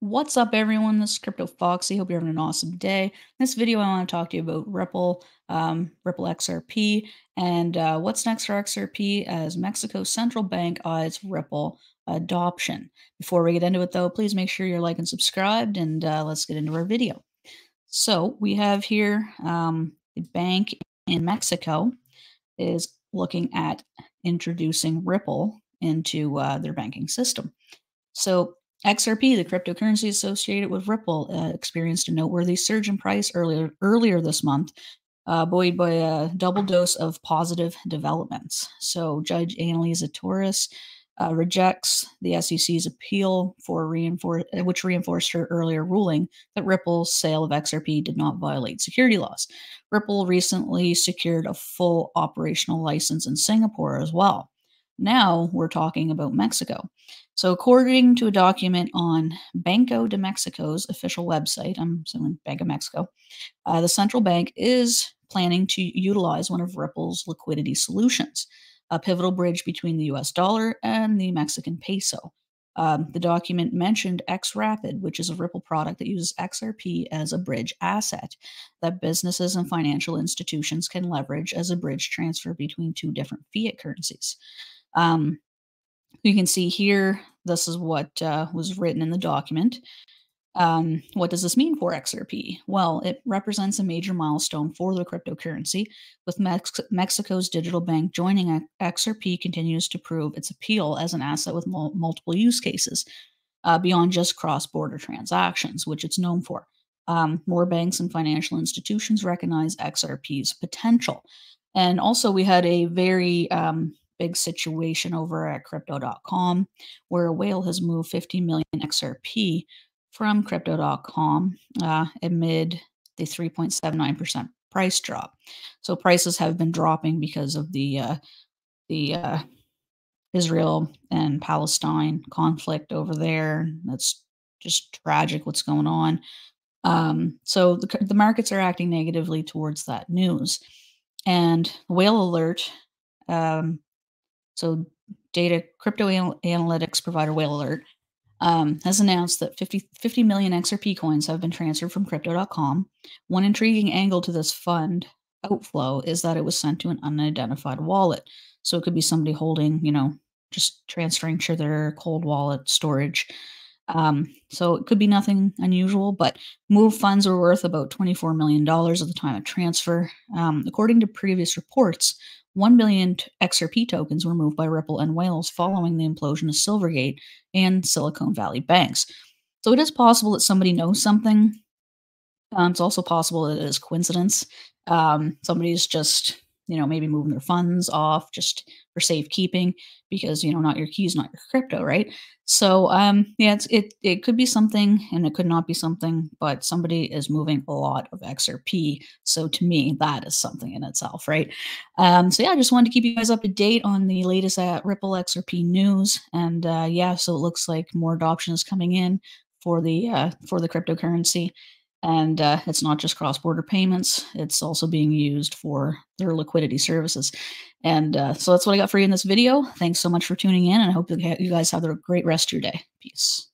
What's up, everyone? This is cryptoFOXXY. Hope you're having an awesome day. In this video, I want to talk to you about Ripple, um, Ripple XRP, and uh, what's next for XRP as Mexico central bank eyes Ripple adoption. Before we get into it, though, please make sure you're like and subscribed, and uh, let's get into our video. So we have here um, the bank in Mexico is looking at introducing Ripple into uh, their banking system. So XRP, the cryptocurrency associated with Ripple, uh, experienced a noteworthy surge in price earlier earlier this month, uh, buoyed by a double dose of positive developments. So, Judge Analisa Torres uh, rejects the SEC's appeal for reinforce, which reinforced her earlier ruling that Ripple's sale of XRP did not violate security laws. Ripple recently secured a full operational license in Singapore as well. Now we're talking about Mexico. So, according to a document on Banco de Mexico's official website, I'm assuming Bank of Mexico, uh, the central bank is planning to utilize one of Ripple's liquidity solutions, a pivotal bridge between the US dollar and the Mexican peso. Um, the document mentioned XRapid, which is a Ripple product that uses XRP as a bridge asset that businesses and financial institutions can leverage as a bridge transfer between two different fiat currencies. Um, you can see here, this is what uh, was written in the document. Um, what does this mean for XRP? Well, it represents a major milestone for the cryptocurrency. With Mex- Mexico's digital bank joining, XRP continues to prove its appeal as an asset with mul- multiple use cases uh, beyond just cross border transactions, which it's known for. Um, more banks and financial institutions recognize XRP's potential. And also, we had a very um, big situation over at crypto.com where a whale has moved 50 million XRP from crypto.com uh, amid the 3.79% price drop. So prices have been dropping because of the uh, the uh, Israel and Palestine conflict over there. That's just tragic what's going on. Um, so the, the markets are acting negatively towards that news. And Whale Alert um, so, data crypto anal- analytics provider Whale Alert um, has announced that 50, 50 million XRP coins have been transferred from crypto.com. One intriguing angle to this fund outflow is that it was sent to an unidentified wallet. So it could be somebody holding, you know, just transferring to their cold wallet storage. Um, so it could be nothing unusual, but move funds were worth about $24 million at the time of transfer. Um, according to previous reports, 1 billion XRP tokens were moved by Ripple and Whales following the implosion of Silvergate and Silicon Valley banks. So it is possible that somebody knows something. Um, it's also possible that it is coincidence. Um, somebody's just you know, maybe moving their funds off just for safekeeping because, you know, not your keys, not your crypto, right? So, um, yeah, it's, it, it could be something and it could not be something, but somebody is moving a lot of XRP. So to me, that is something in itself, right? Um, so yeah, I just wanted to keep you guys up to date on the latest at Ripple XRP news. And, uh, yeah, so it looks like more adoption is coming in for the, uh, for the cryptocurrency. And uh, it's not just cross border payments, it's also being used for their liquidity services. And uh, so that's what I got for you in this video. Thanks so much for tuning in, and I hope you guys have a great rest of your day. Peace.